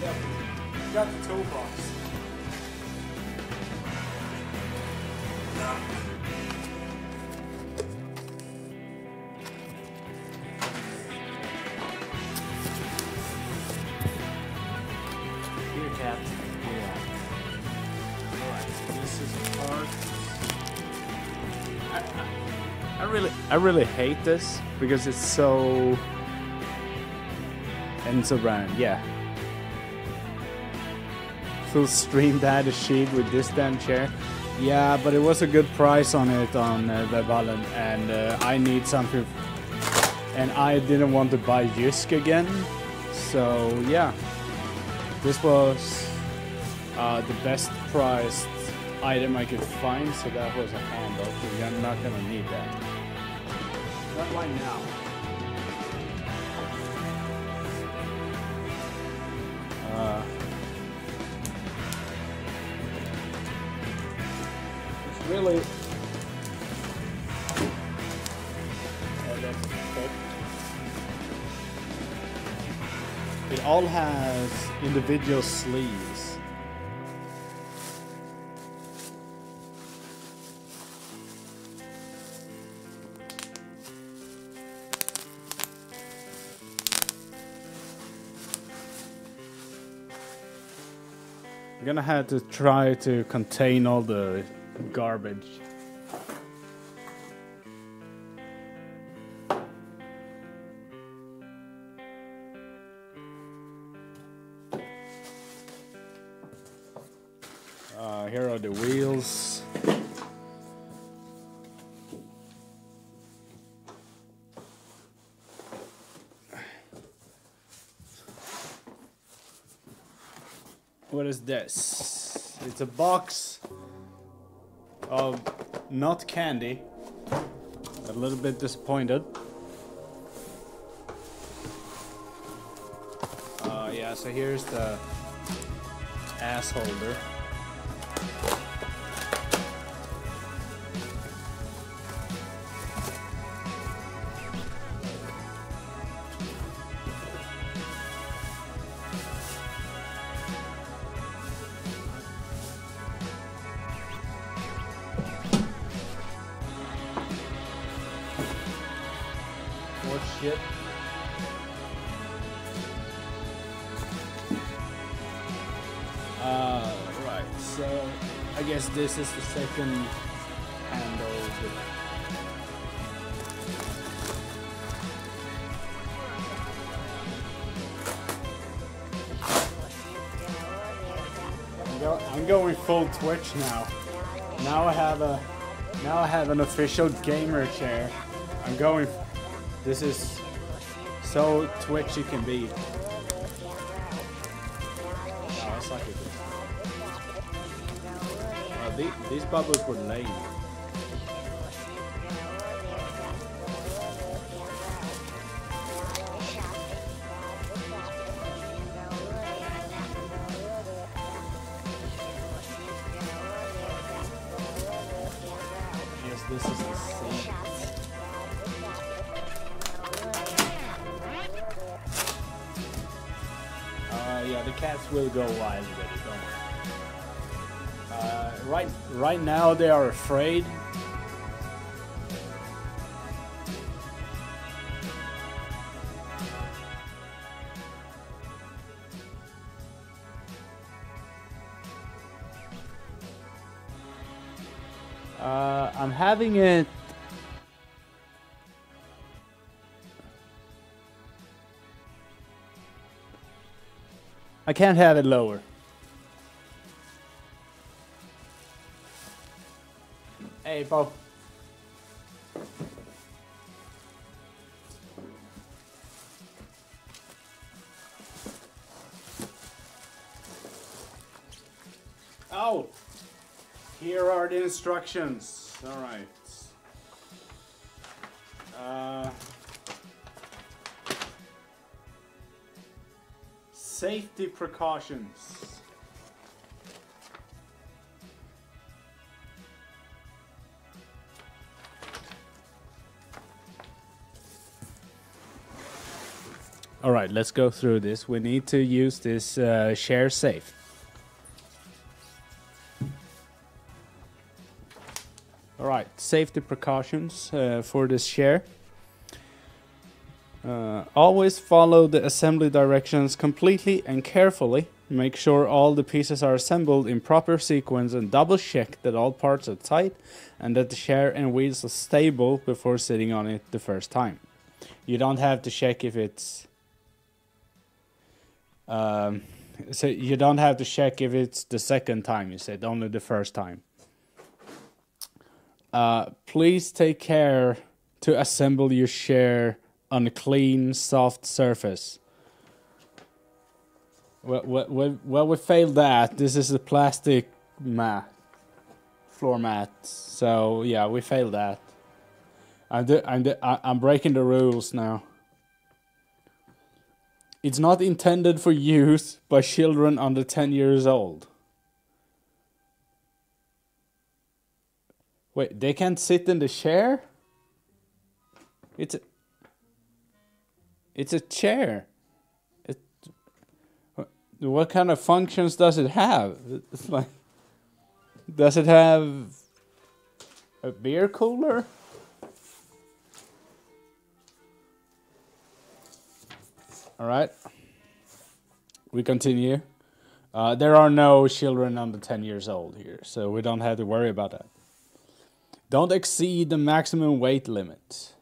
Yep. Got the toolbox. Here, cat. Yeah. Alright, so this is part. I, I, really, I really hate this because it's so. Enzo Brand, yeah. Full stream data sheet with this damn chair. Yeah, but it was a good price on it on uh, Webhallen, and uh, I need something. And I didn't want to buy Jysk again, so yeah. This was uh, the best priced item I could find, so that was a handle. I'm not gonna need that. Not right now. Uh, It all has individual sleeves. I'm gonna have to try to contain all the garbage. Uh, here are the wheels. What is this? It's a box of not candy. A little bit disappointed. Uh, yeah, so here's the ass holder. Guess this is the second handle. I'm, going full Twitch now. Now I have a, now I have an official gamer chair. I'm going. This is so Twitch you can be. These bubbles were lame. Afraid. Uh, I'm having it. I can't have it lower. Hey, Oh, here are the instructions. All right. Uh, safety precautions. All right, let's go through this. We need to use this uh, share safe. All right, safety precautions uh, for this share. Uh, always follow the assembly directions completely and carefully. Make sure all the pieces are assembled in proper sequence and double check that all parts are tight and that the share and wheels are stable before sitting on it the first time. You don't have to check if it's um, so you don't have to check if it's the second time you said only the first time. Uh, please take care to assemble your share on a clean, soft surface. Well, well, well, we failed that. This is a plastic mat, floor mat. So yeah, we failed that. I'm I'm I'm breaking the rules now. It's not intended for use by children under 10 years old. Wait, they can't sit in the chair? It's a, it's a chair. It, what kind of functions does it have? It's like, does it have a beer cooler? All right. We continue. Uh, there are no children under 10 years old here, so we don't have to worry about that. Don't exceed the maximum weight limit.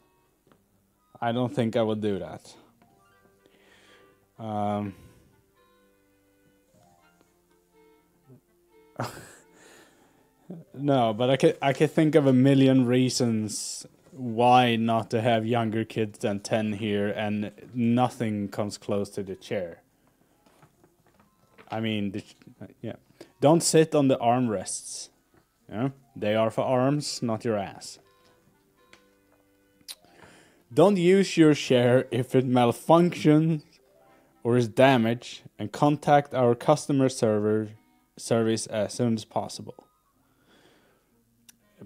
I don't think I will do that. Um, no, but I could I could think of a million reasons why not to have younger kids than 10 here and nothing comes close to the chair. I mean, the, yeah. Don't sit on the armrests. Yeah? They are for arms, not your ass. Don't use your chair if it malfunctions or is damaged and contact our customer server service as soon as possible.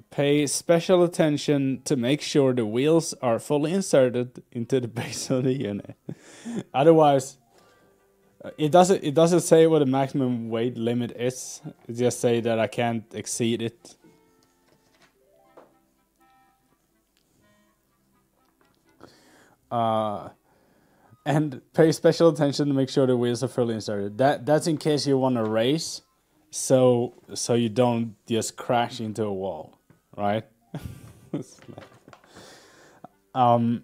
Pay special attention to make sure the wheels are fully inserted into the base of the unit. Otherwise, it doesn't it doesn't say what the maximum weight limit is. It just say that I can't exceed it. Uh, and pay special attention to make sure the wheels are fully inserted. That that's in case you want to race, so so you don't just crash into a wall right? um,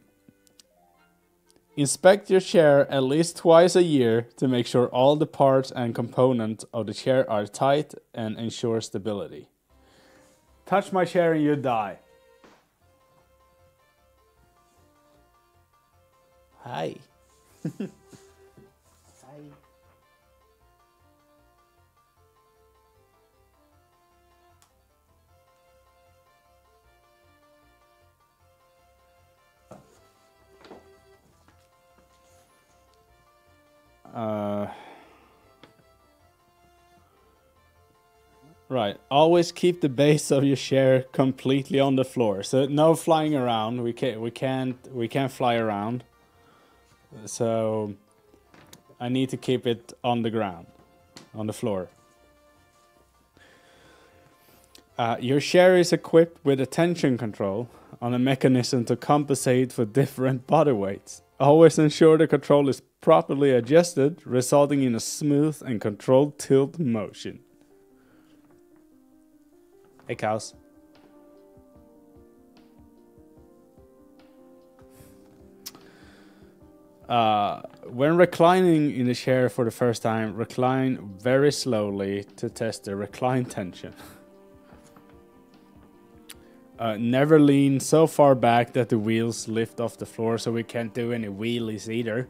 inspect your chair at least twice a year to make sure all the parts and components of the chair are tight and ensure stability. Touch my chair and you die. Hi. Uh, right. Always keep the base of your share completely on the floor. So no flying around. We can't. We can't. We can't fly around. So I need to keep it on the ground, on the floor. Uh, your share is equipped with a tension control on a mechanism to compensate for different body weights. Always ensure the control is properly adjusted, resulting in a smooth and controlled tilt motion. Hey, cows. Uh, when reclining in the chair for the first time, recline very slowly to test the recline tension. Uh, never lean so far back that the wheels lift off the floor, so we can't do any wheelies either.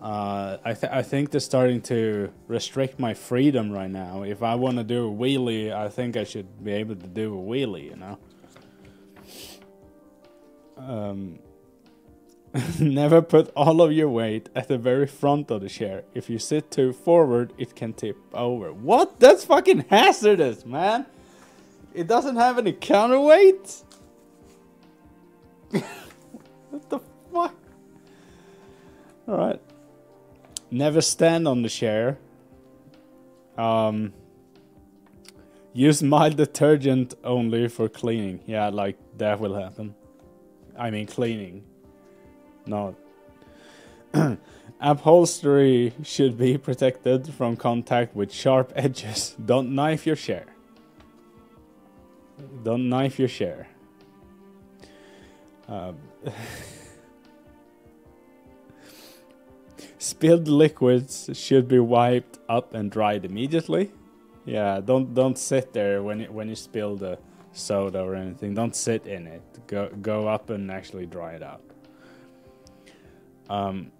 Uh, I, th- I think they're starting to restrict my freedom right now. If I want to do a wheelie, I think I should be able to do a wheelie, you know? Um, never put all of your weight at the very front of the chair. If you sit too forward, it can tip over. What? That's fucking hazardous, man! It doesn't have any counterweight? what the fuck? Alright. Never stand on the chair. Um, use mild detergent only for cleaning. Yeah, like that will happen. I mean cleaning, No. Upholstery should be protected from contact with sharp edges. Don't knife your chair. Don't knife your chair. Um, spilled liquids should be wiped up and dried immediately. Yeah, don't don't sit there when you, when you spill the soda or anything. Don't sit in it. Go go up and actually dry it out. Um,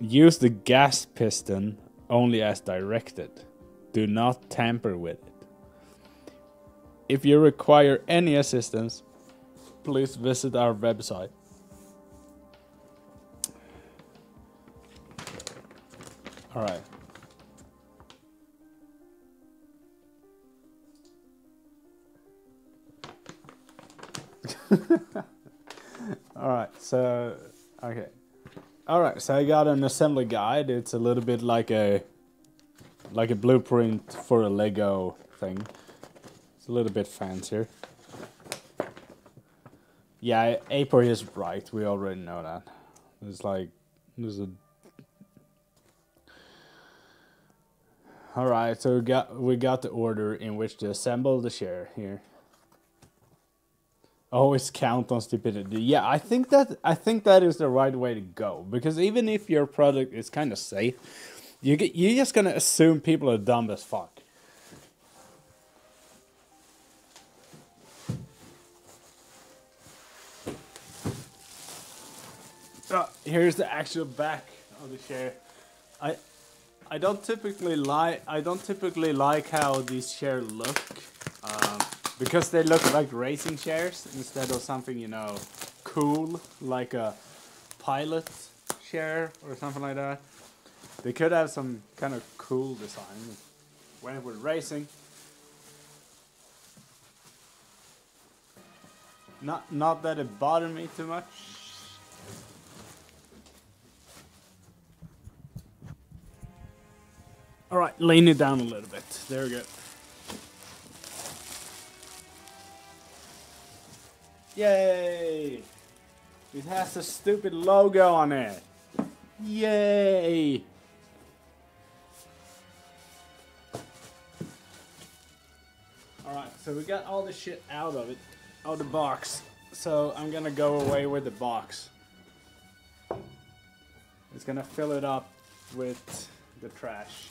use the gas piston only as directed. Do not tamper with it. If you require any assistance, please visit our website. All right. All right. So, okay. All right. So I got an assembly guide. It's a little bit like a like a blueprint for a Lego thing. It's a little bit fancier. Yeah, April is right. We already know that. It's like there's a. All right, so we got we got the order in which to assemble the chair here. Always count on stupidity. Yeah, I think that I think that is the right way to go because even if your product is kind of safe, you get you're just gonna assume people are dumb as fuck. Here's the actual back of the chair. I I don't typically like I don't typically like how these chairs look um, because they look like racing chairs instead of something you know cool like a pilot chair or something like that. They could have some kind of cool design when we're racing. Not not that it bothered me too much. All right, lean it down a little bit. There we go. Yay! It has a stupid logo on it. Yay! Alright, so we got all the shit out of it, out of the box. So I'm gonna go away with the box. It's gonna fill it up with the trash.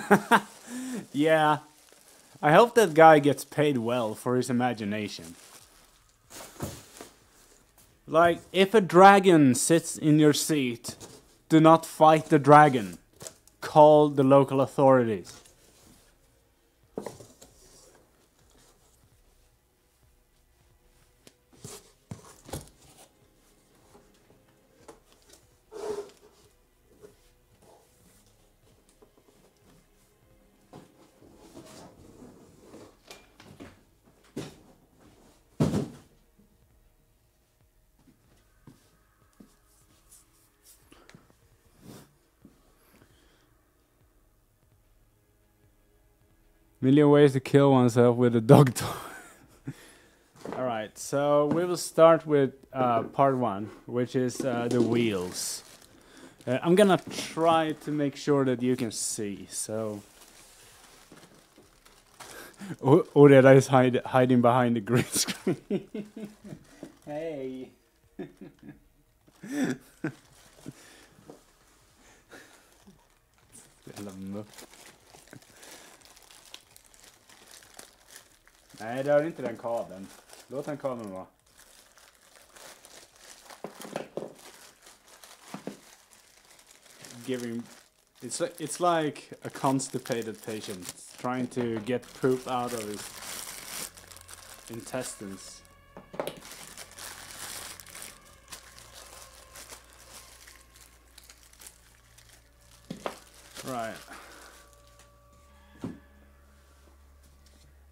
yeah. I hope that guy gets paid well for his imagination. Like, if a dragon sits in your seat, do not fight the dragon. Call the local authorities. Million ways to kill oneself with a dog toy. All right, so we will start with uh, part one, which is uh, the wheels. Uh, I'm gonna try to make sure that you can see. So, Oreda is hide, hiding behind the green screen. hey. Nej, rör inte den kabeln. Låt den kabeln vara. Giving... It's, it's like a constipated patient trying to get poop out of his intestines. Right.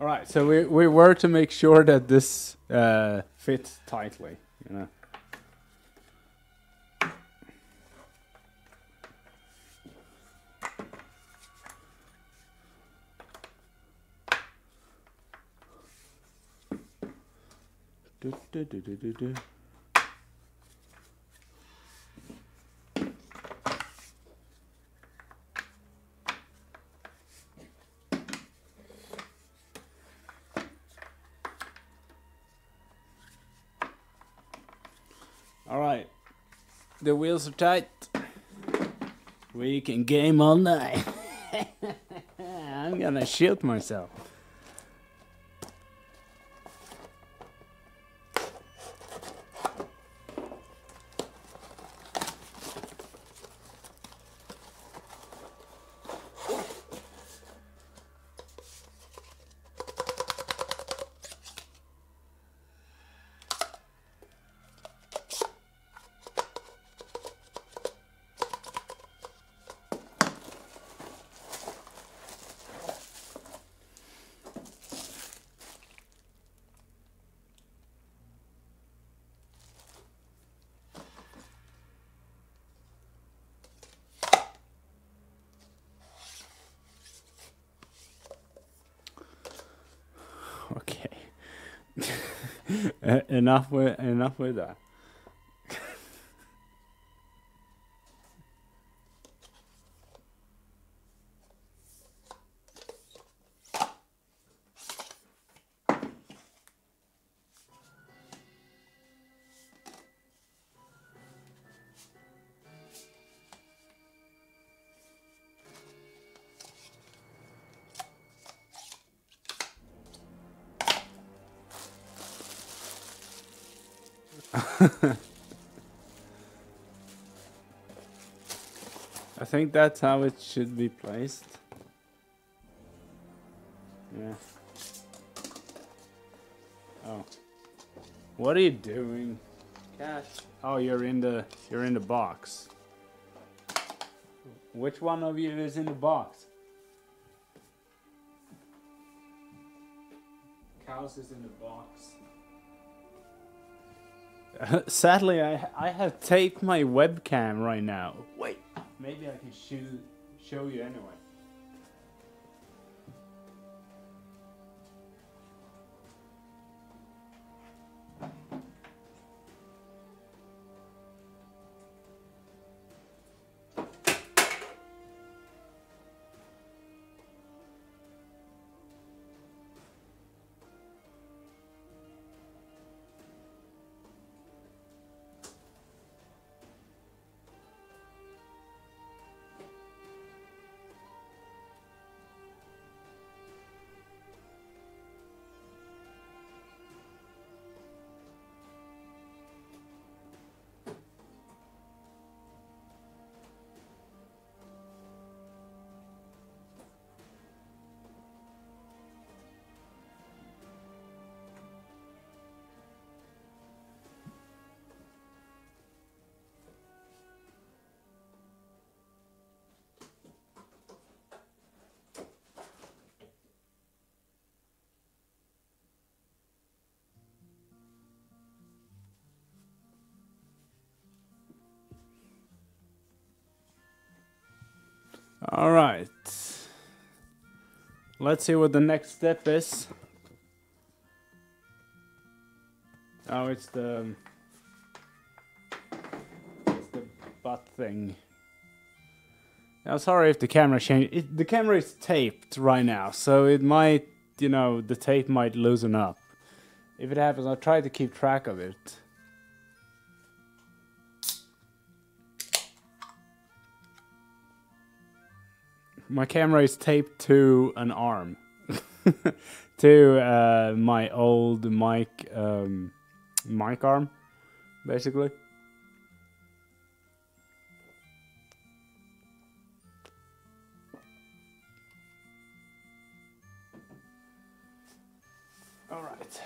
All right. So we we were to make sure that this uh, fits tightly, you know. Do, do, do, do, do, do. All right, the wheels are tight. We can game all night. I'm gonna shoot myself. Okay. E- enough with enough with that. Think that's how it should be placed. Yeah. Oh. What are you doing? Cat. Oh, you're in the you're in the box. Which one of you is in the box? Cows is in the box. Sadly, I I have taped my webcam right now. Wait, maybe I can shoot, show you anyway. All right. Let's see what the next step is. Oh, it's the it's the butt thing. I'm sorry if the camera changed. It, the camera is taped right now, so it might, you know, the tape might loosen up. If it happens, I'll try to keep track of it. my camera is taped to an arm, to uh, my old mic um, mic arm, basically. All right,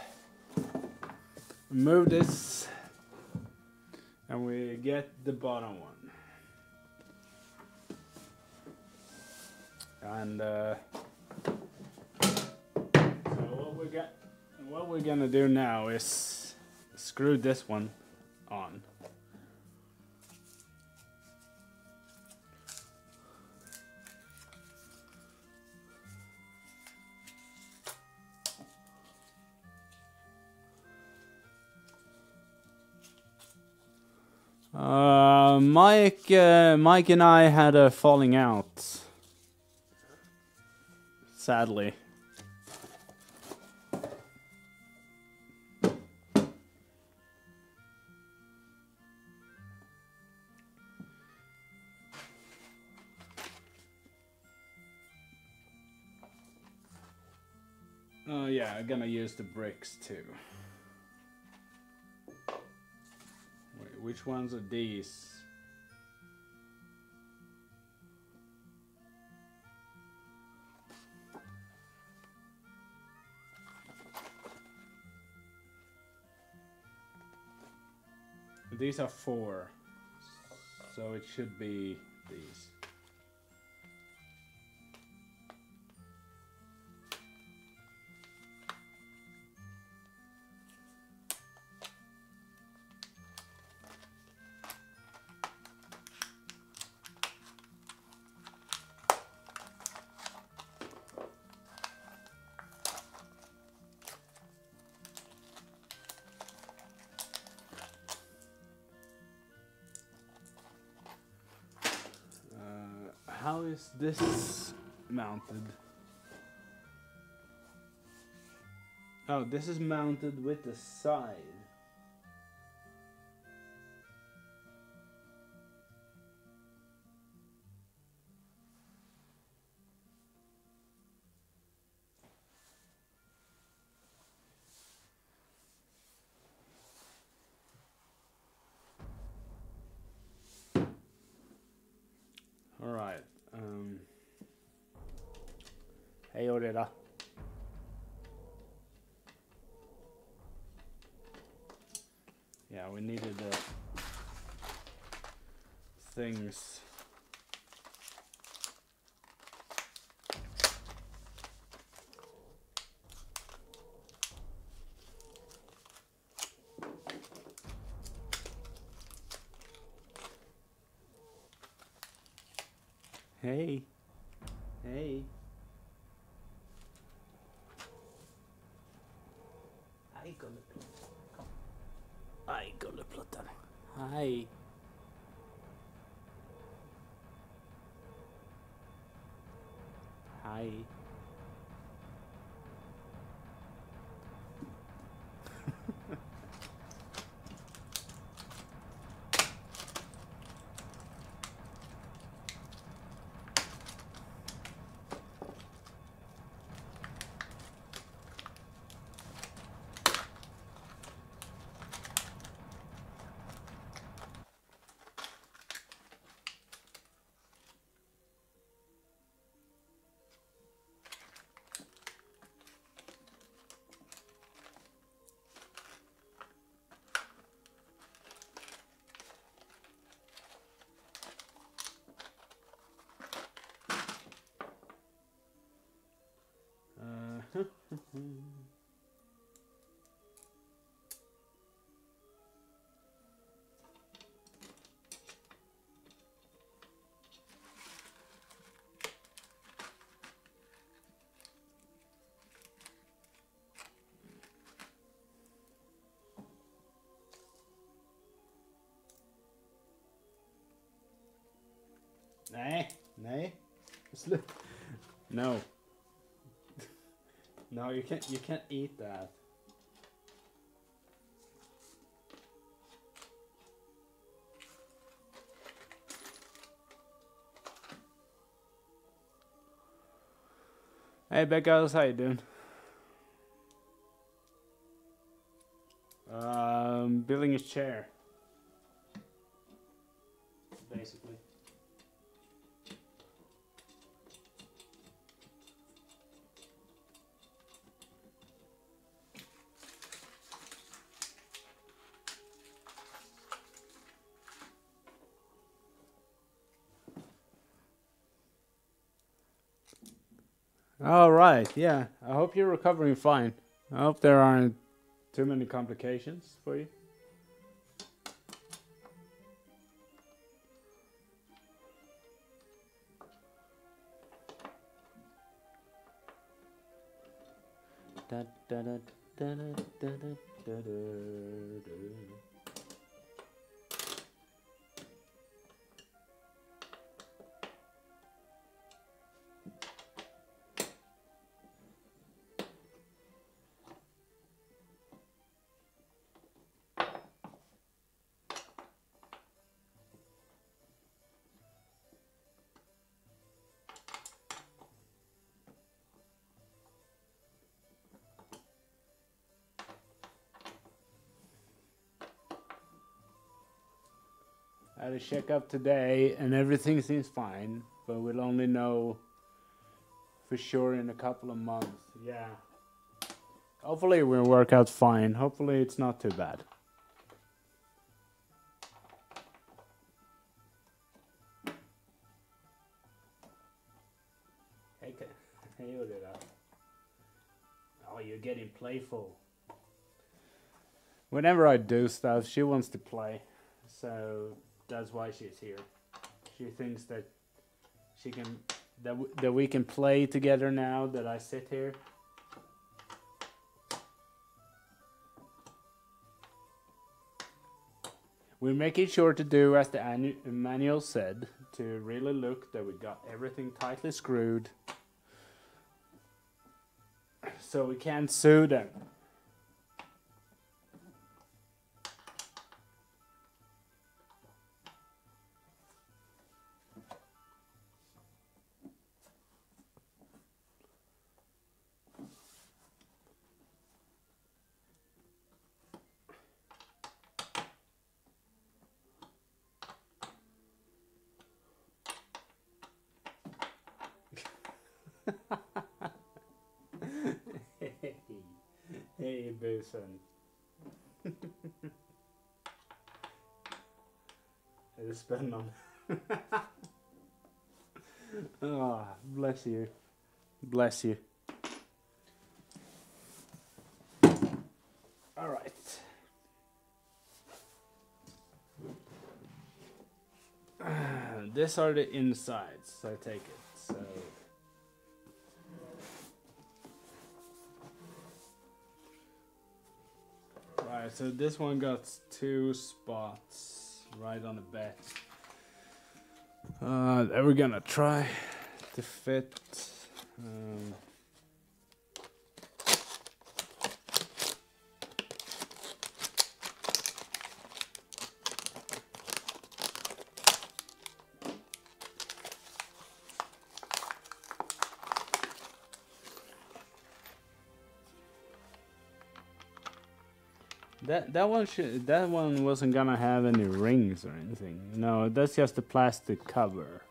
move this, and we get the bottom one. And uh, so what we got, what we're gonna do now is screw this one on. Uh, Mike, uh, Mike and I had a falling out. Sadly. Oh yeah, I'm gonna use the bricks too. Wait, which ones are these? These are four, so it should be these. This mounted? Oh, this is mounted with the side. Hey. Hey. Hej gulleplutten. Kom. Hej gulleplutten. Hej. Hej. Nej, nej. No. No, you can't. You can't eat that. Hey, Becca, how you doing? Um, building his chair. Right. Yeah. I hope you're recovering fine. I hope there aren't too many complications for you. Da, da, da, I had a checkup today and everything seems fine, but we'll only know for sure in a couple of months. Yeah. Hopefully it will work out fine. Hopefully it's not too bad. Hey, hey, Oh, you're getting playful. Whenever I do stuff, she wants to play. So that's why she's here. She thinks that she can that that we can play together now that I sit here. We're making sure to do as the manual said to really look that we got everything tightly screwed so we can't sue them. Hey, Booson. Är det spännande? oh, bless you. Bless you. All right. These are the insides, I take it. So. This one got two spots right on the back. Uh, we're gonna try to fit. Um, That that one should that one wasn't gonna have any rings or anything. No, that's just a plastic cover.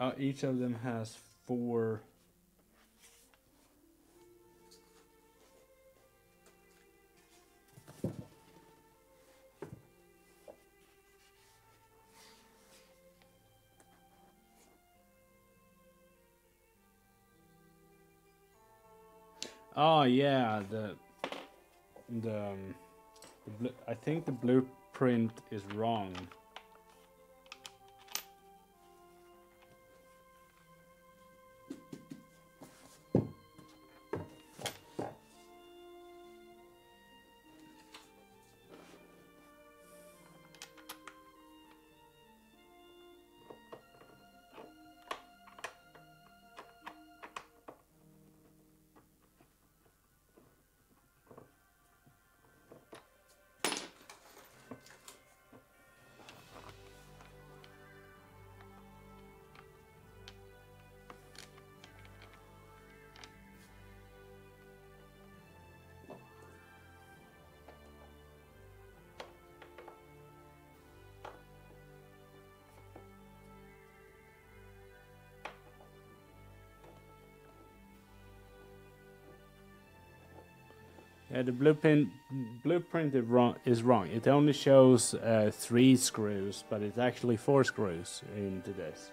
Uh, each of them has four. Oh yeah, the the, um, the I think the blueprint is wrong. Yeah, the blueprint blueprint is wrong. Is wrong. It only shows uh, three screws, but it's actually four screws into this.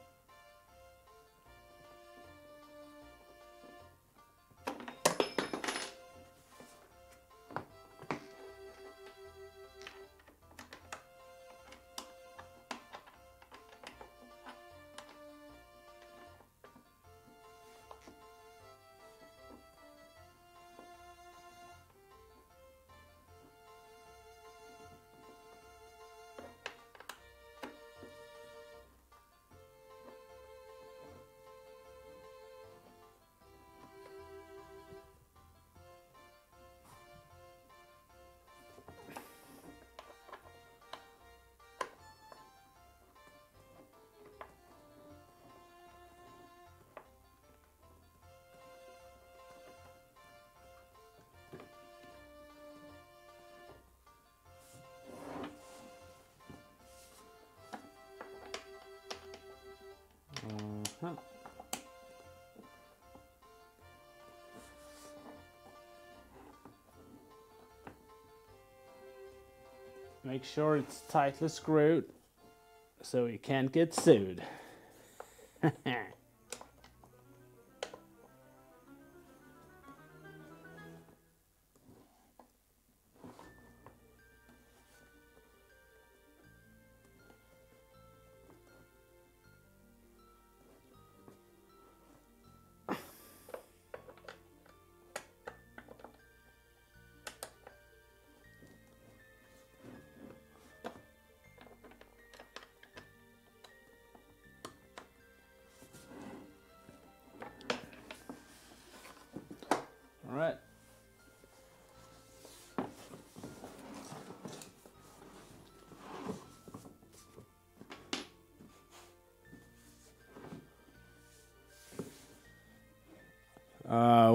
Make sure it's tightly screwed so you can't get sued.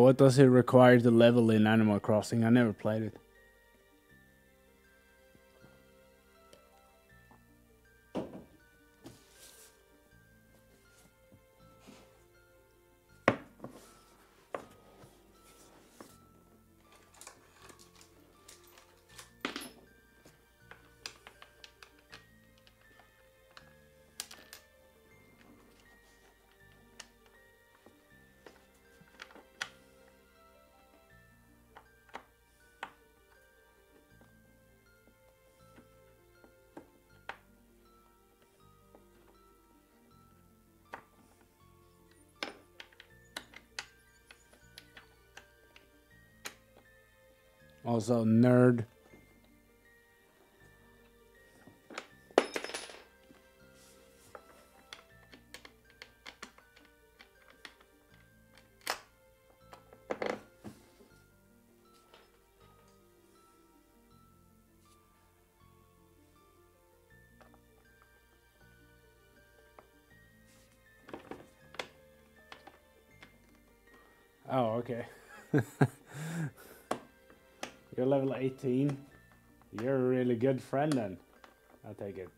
What does it require to level in Animal Crossing? I never played it. Also, nerd. Oh, okay. You're 18. You're a really good friend then. I'll take it.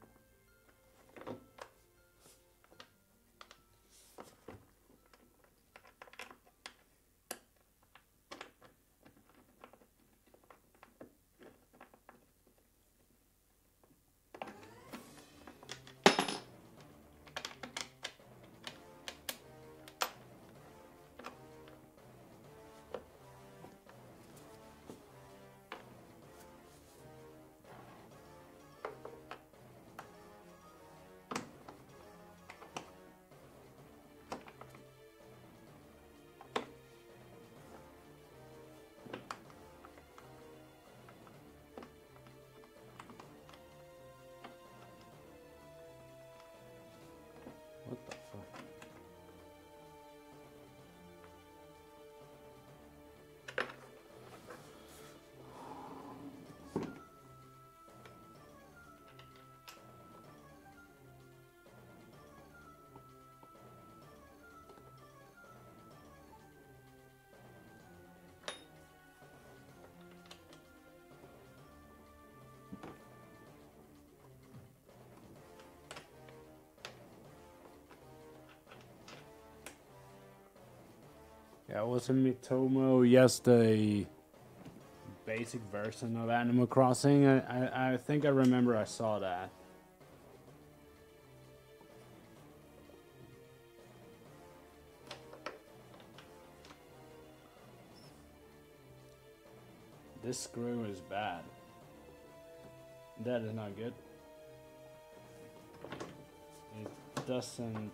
Yeah, was a Miitomo a basic version of Animal Crossing? I, I, I think I remember I saw that. This screw is bad. That is not good. It doesn't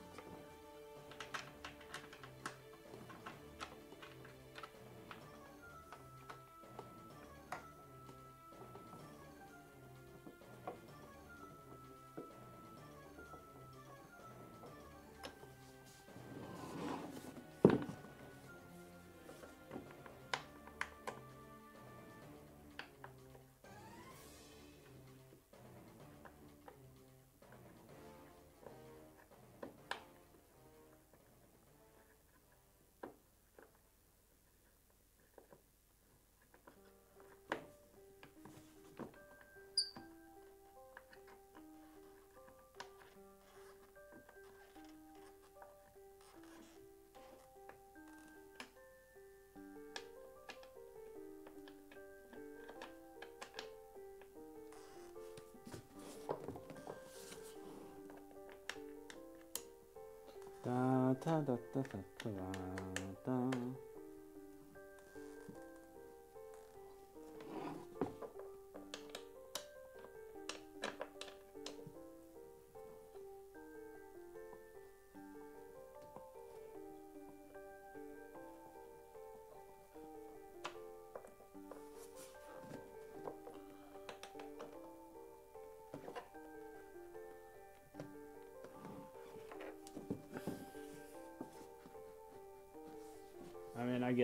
Da da da da da da da. I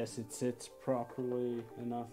guess it sits properly enough.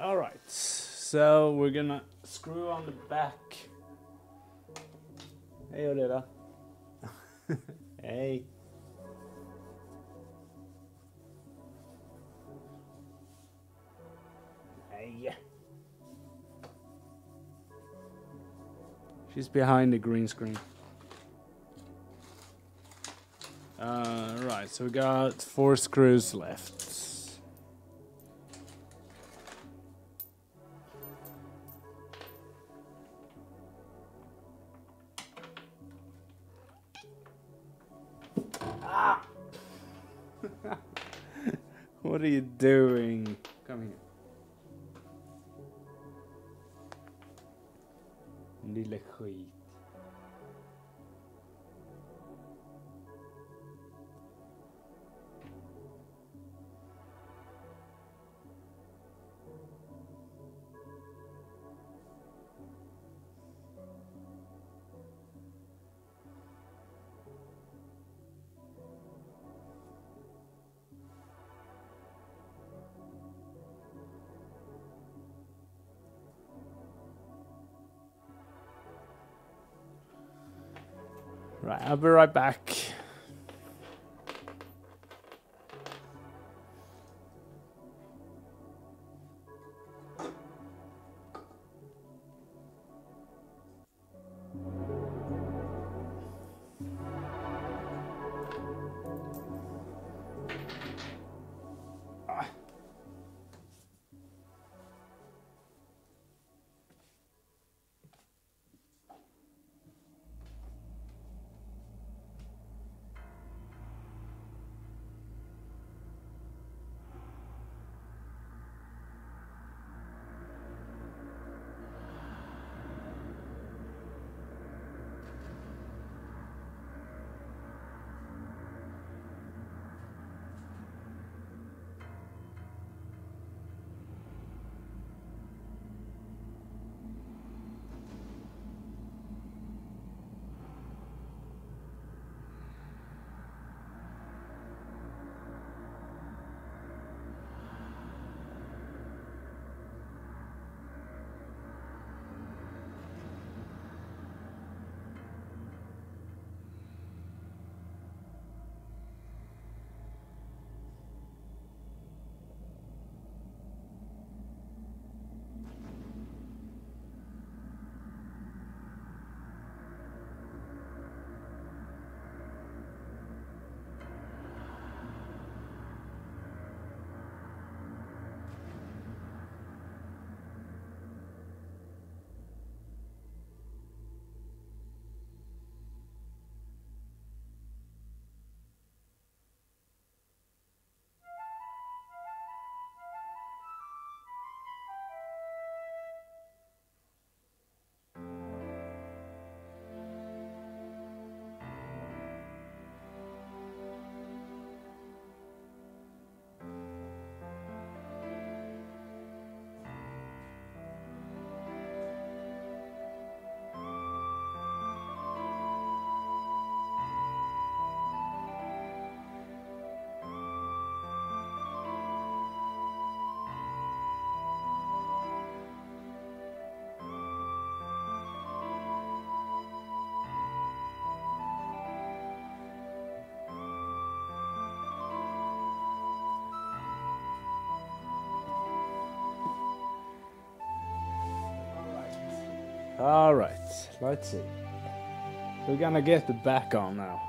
All right, so we're gonna screw on the back. Hej Oreda. Hej. Hej. She's behind the green screen. Uh, right, so we got four screws left. I'll be right back. All right, let's see. We're gonna get the back on now.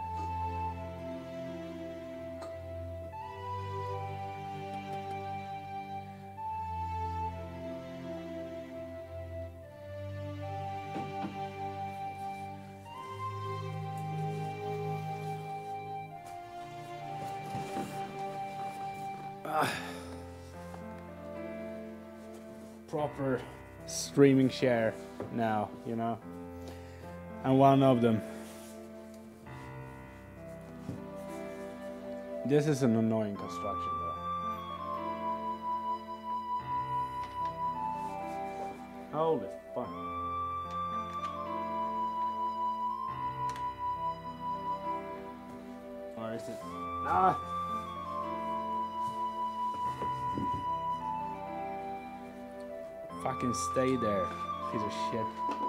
Ah. proper streaming share now, you know. And one of them. This is an annoying construction though. Holy fuck. Or is it? Ah! Fucking stay there, piece of shit.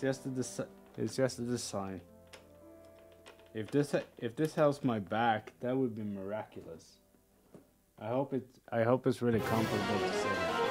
It's just a desi- it's just a design. If this if this helps my back, that would be miraculous. I hope it I hope it's really comfortable to sit.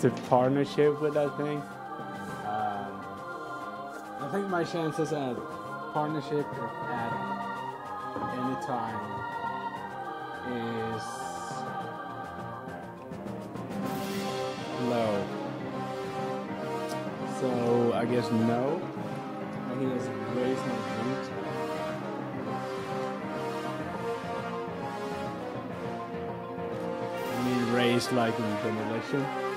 Gonna partnership with that thing. Um, I think my chances at partnership at any time is low. So I guess no. I think it's raised my boot. I mean raised like in demolition.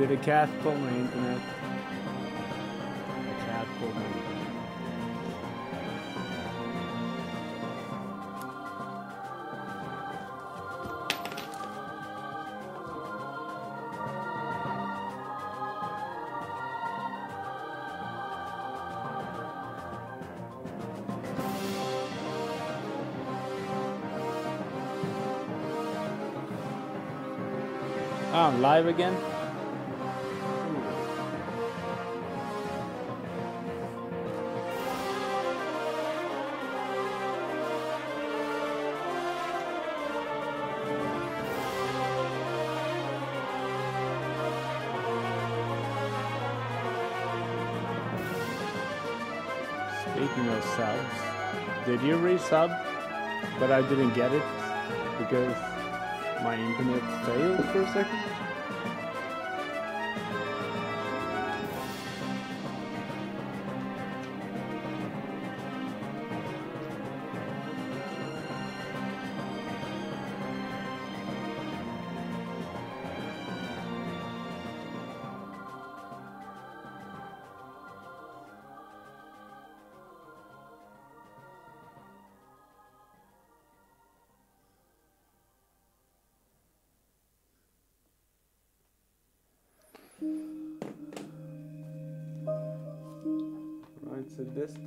Did a cat my internet? A cat pulled my internet. Oh, I'm live again? Resub? But I didn't get it because my internet failed for a second.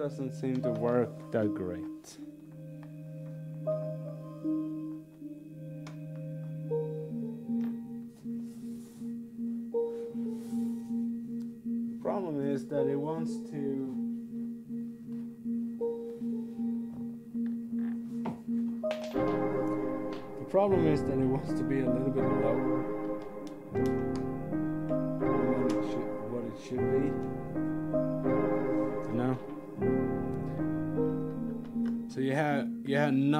Doesn't seem to work that great. The problem is that it wants to The problem is that it wants to be a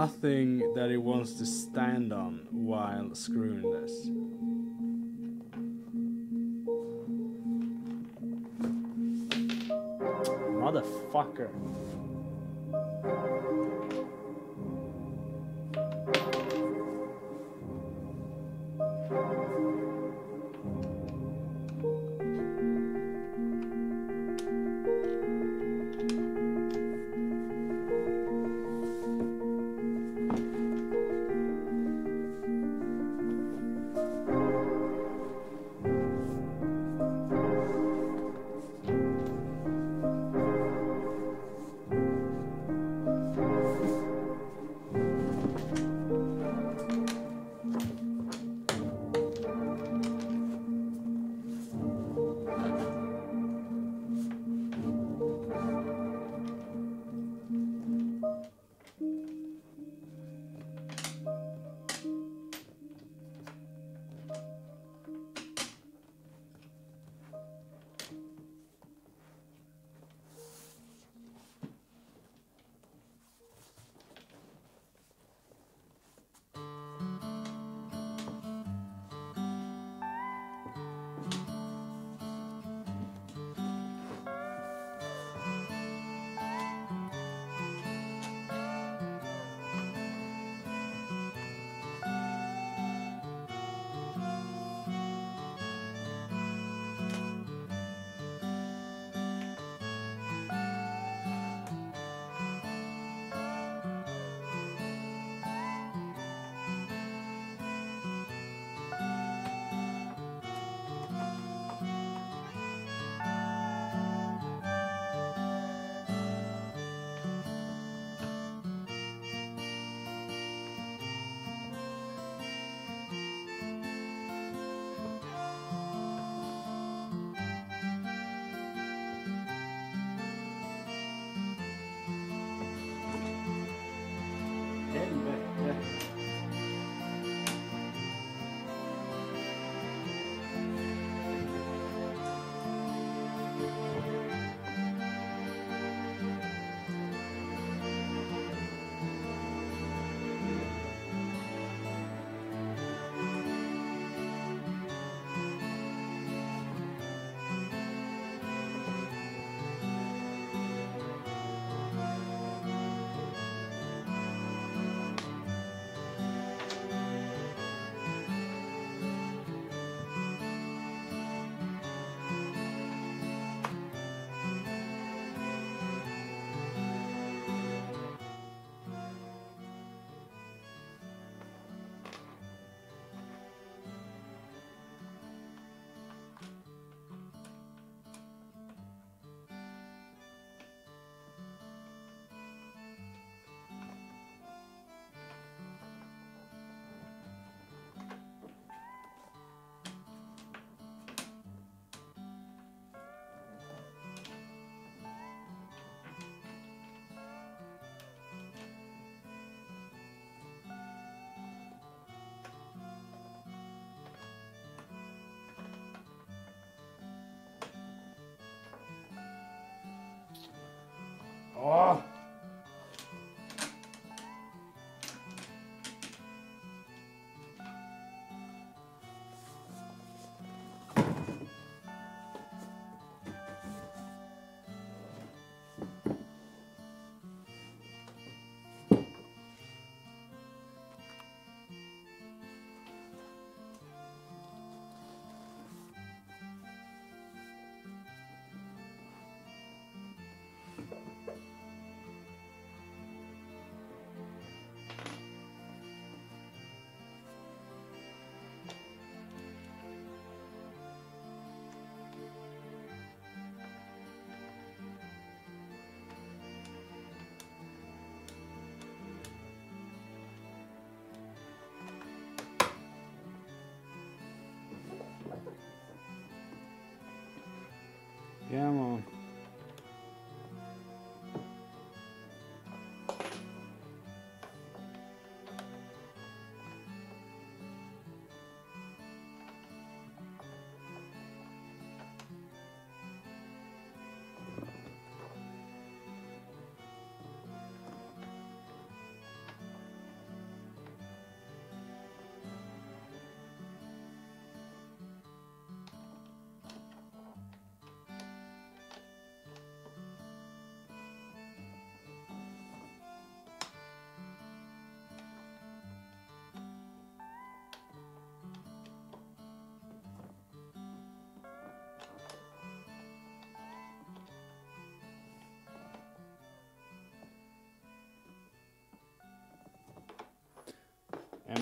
nothing that it wants to stand on while screwing this. Motherfucker.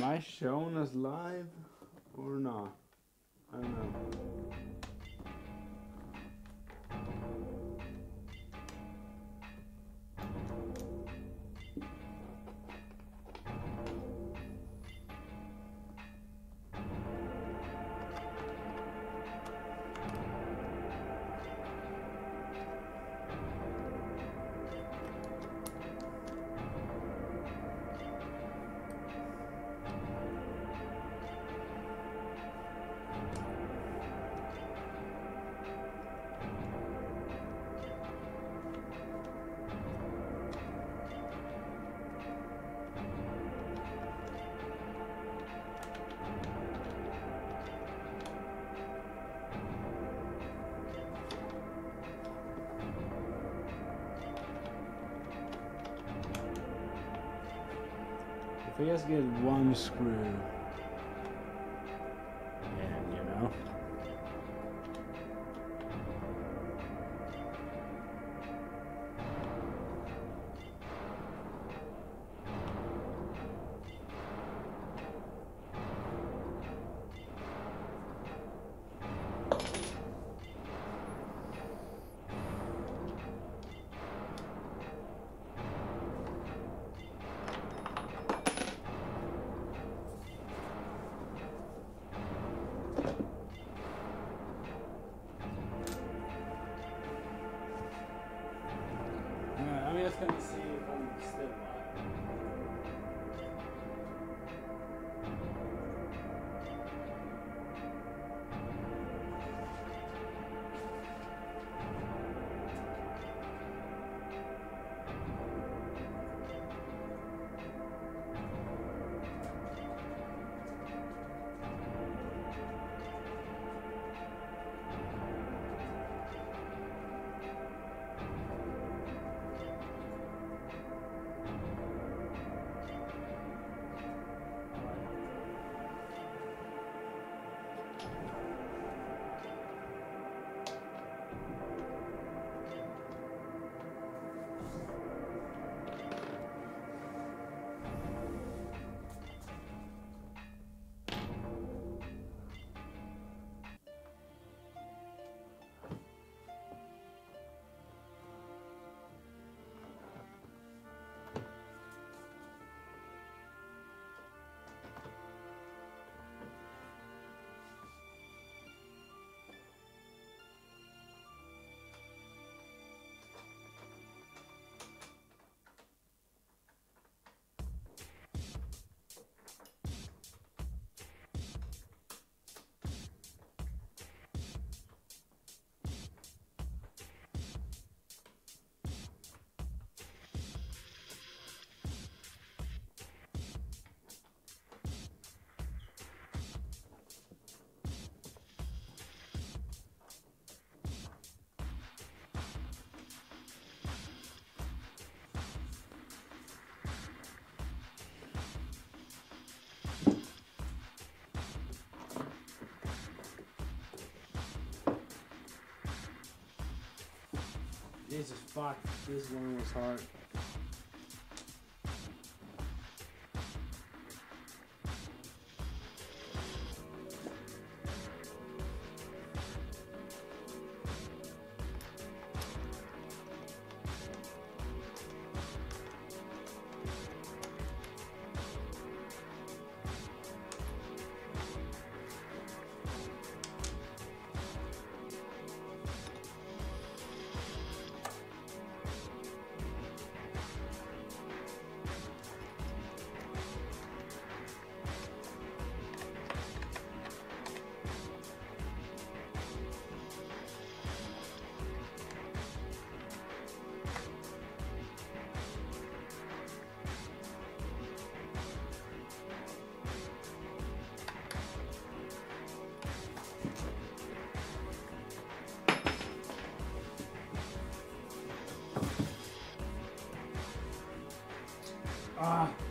Am I shown as live or not? I don't know. I get one screw, Alright, Jesus fuck, this one was hard. Ah. Fuck.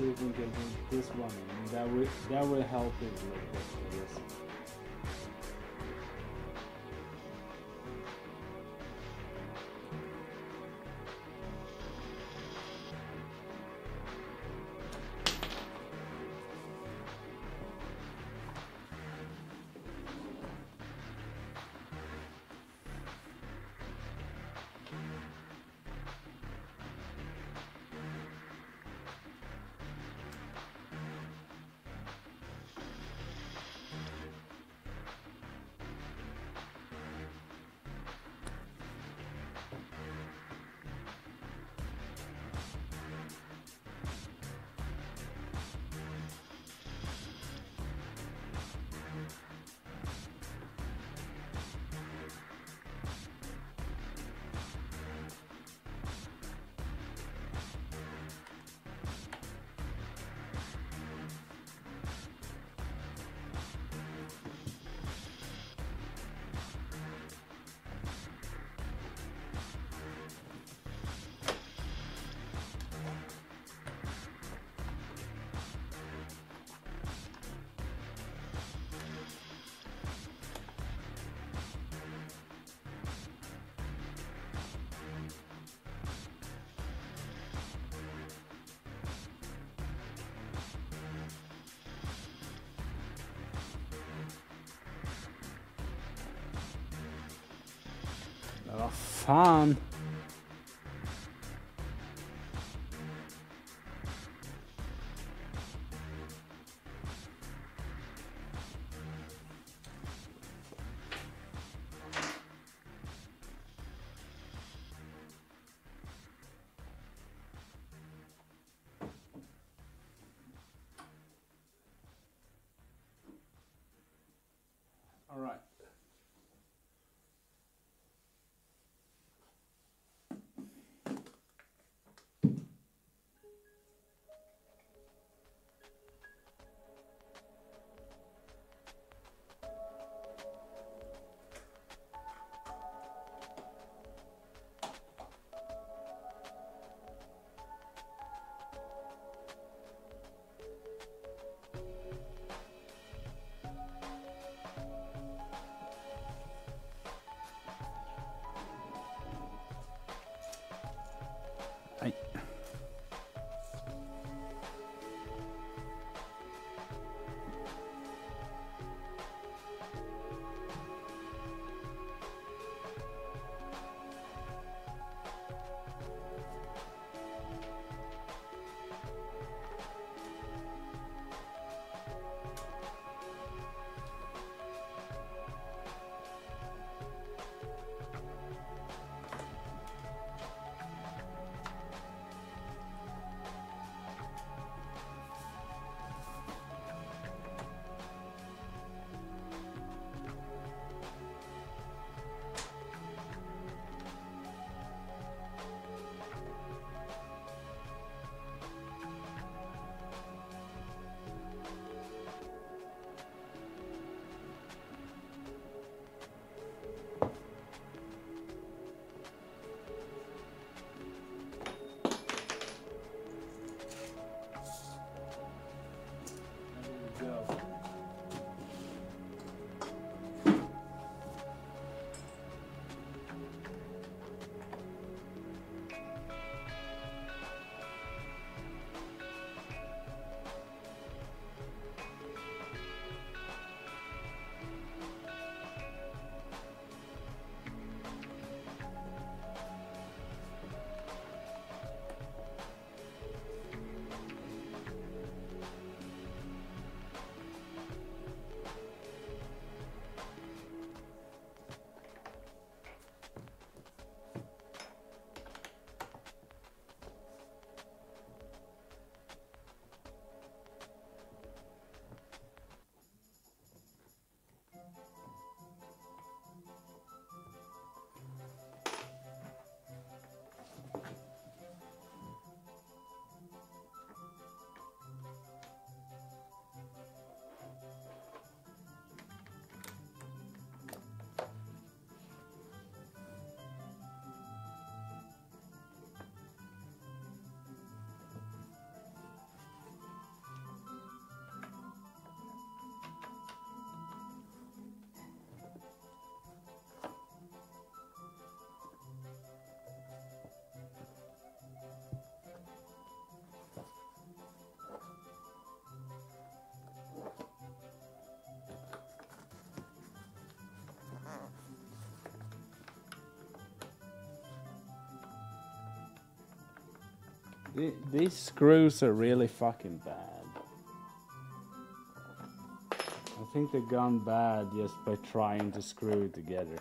See if we can this one in. That will that will help it a little bit. Vad th- these screws are really fucking bad. I think they've gone bad just by trying to screw it together.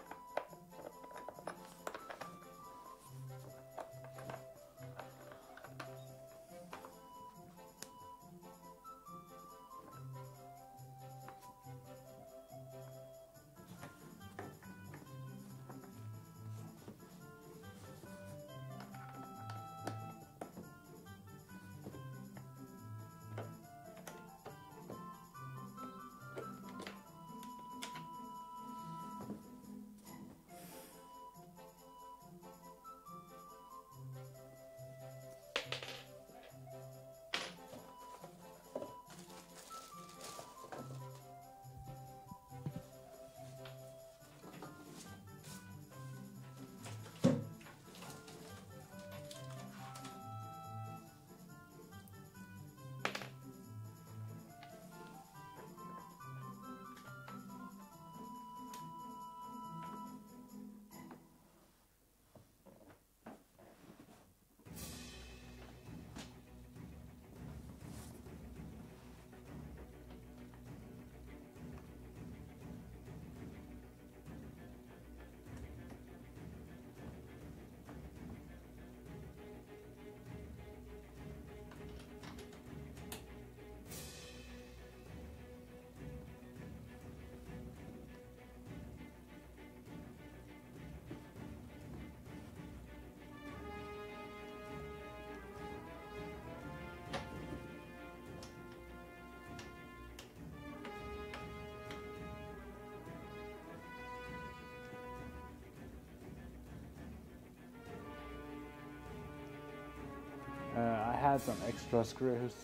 Had some extra screws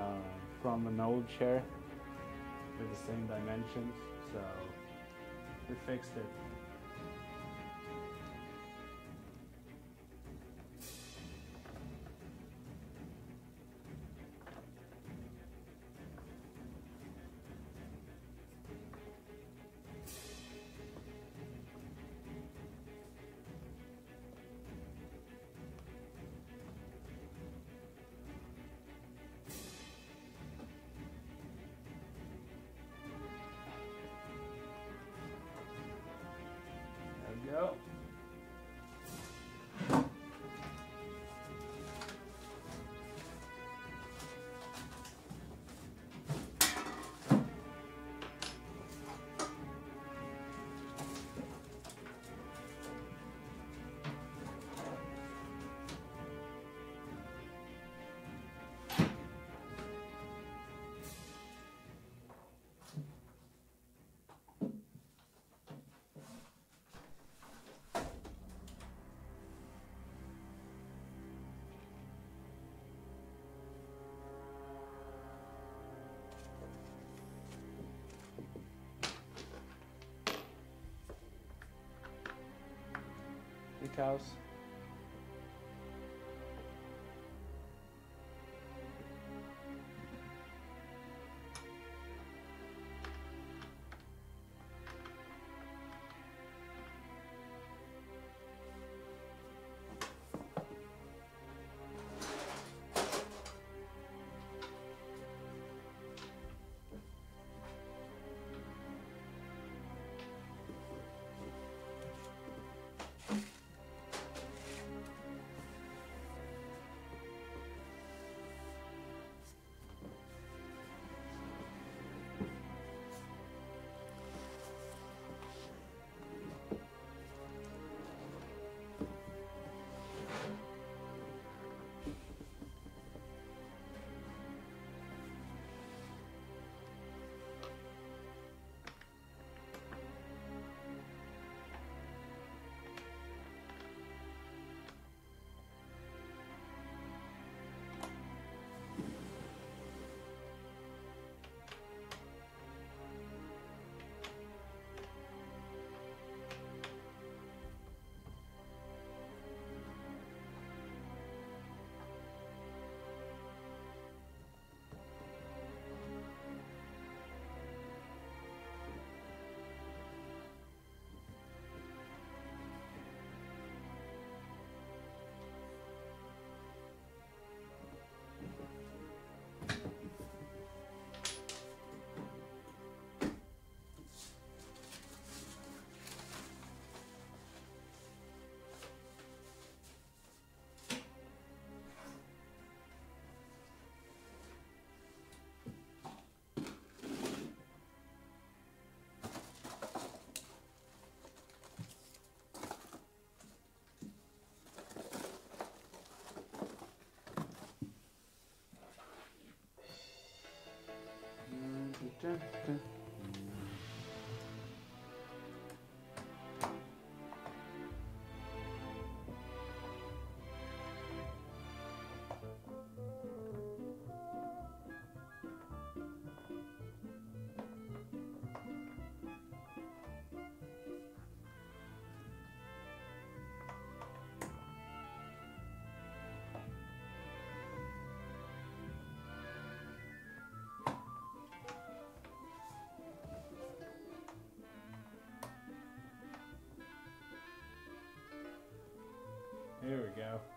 uh, from an old chair with the same dimensions, so we fixed it. Decals. Dun, dun. Here we go.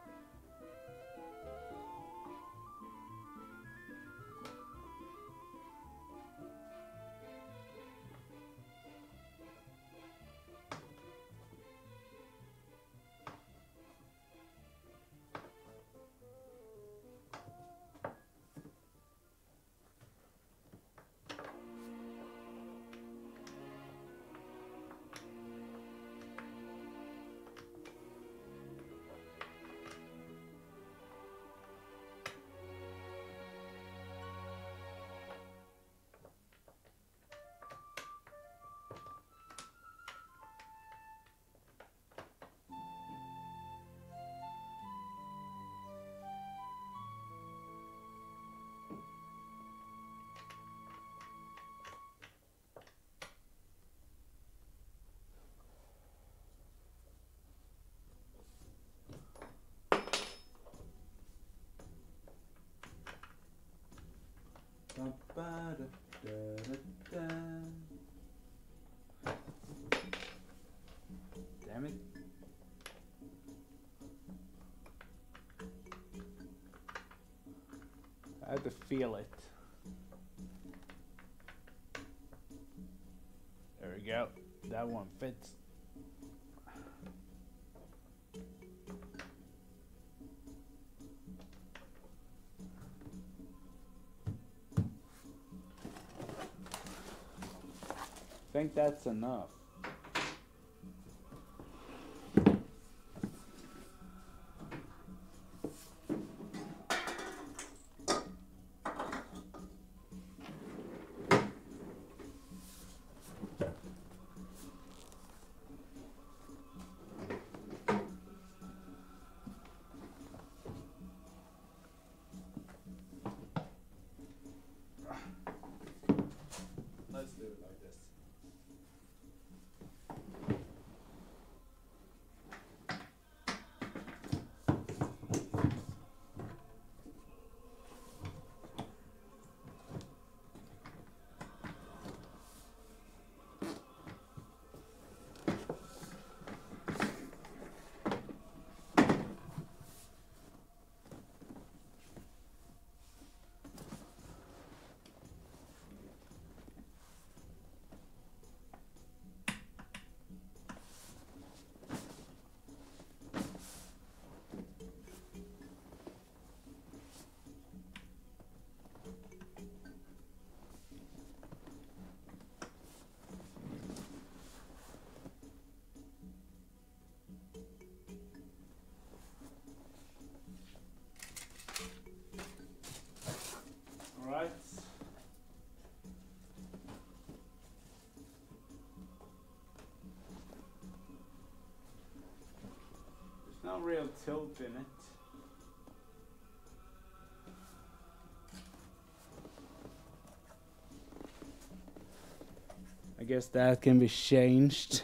Feel it. There we go. That one fits. I think that's enough. Real tilt in it. I guess that can be changed.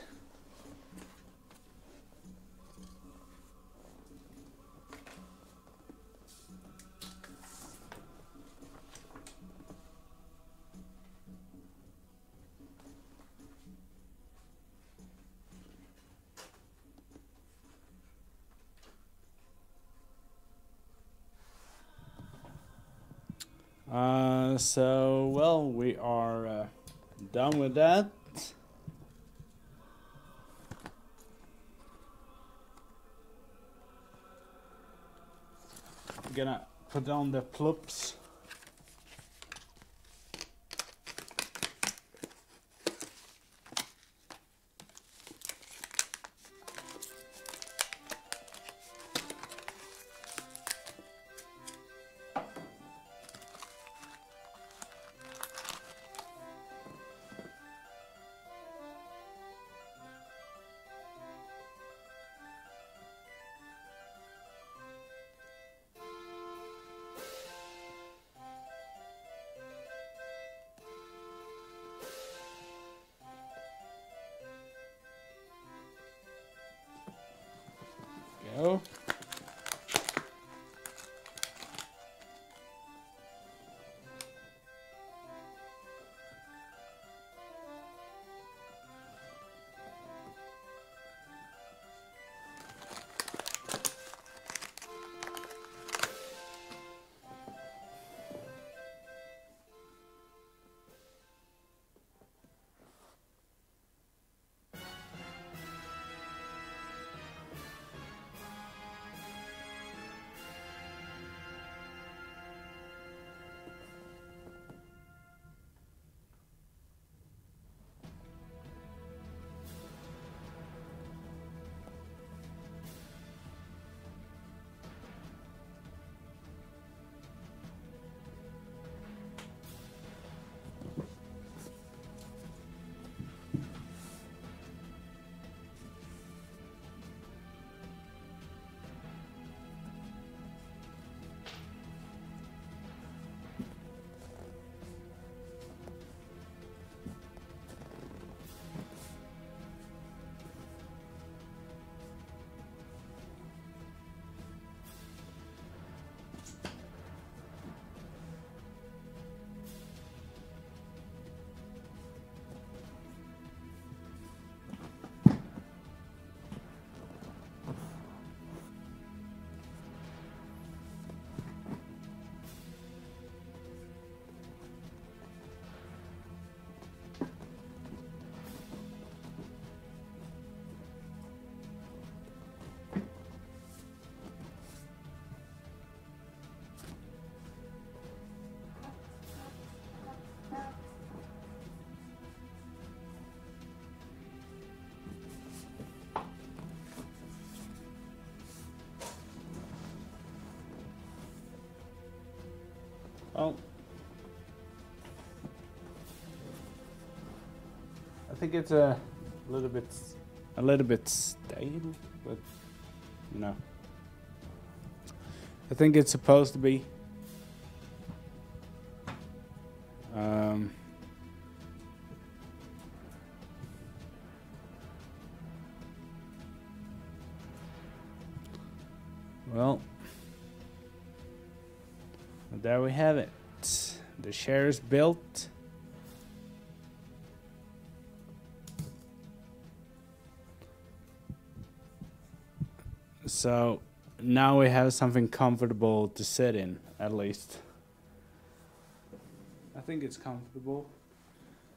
Uh, so well, we are uh, done with that. On the plups. Think it's a little bit, a little bit stale, but you know, I think it's supposed to be. Um, well, there we have it. The share is built. So now we have something comfortable to sit in, at least. I think it's comfortable.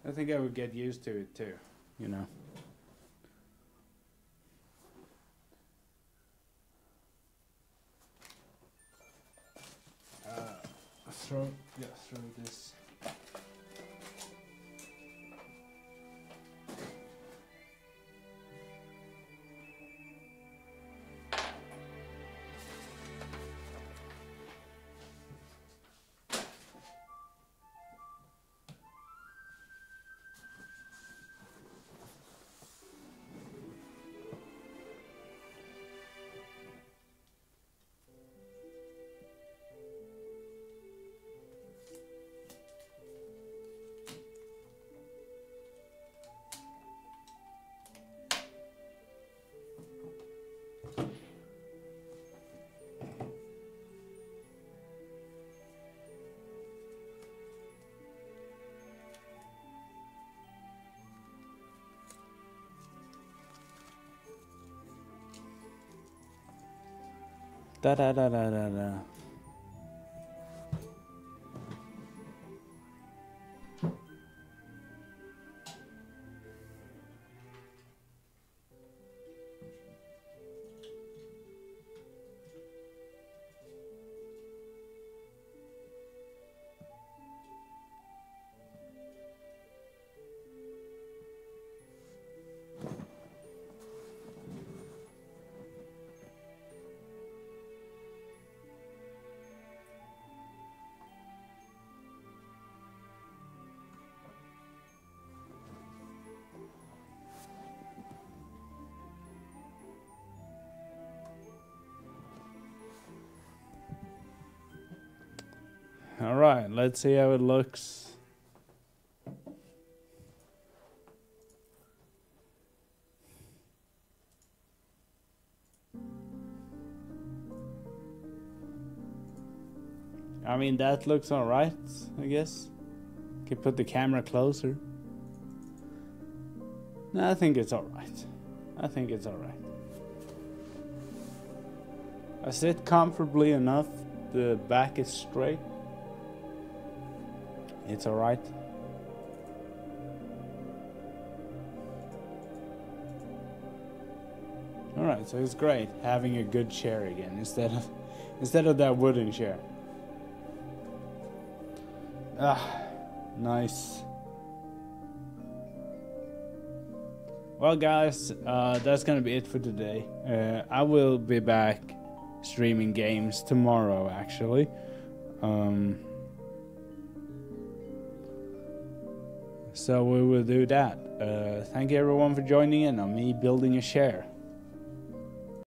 I think I would get used to it too, you know. Da da da da da da. Let's see how it looks. I mean, that looks all right, I guess. Can put the camera closer. No, I think it's all right. I think it's all right. I sit comfortably enough. The back is straight. It's all right. All right, so it's great having a good chair again instead of instead of that wooden chair. Ah, nice. Well, guys, uh, that's gonna be it for today. Uh, I will be back streaming games tomorrow, actually. Um, so we will do that. Uh, thank you everyone for joining in on me building a share.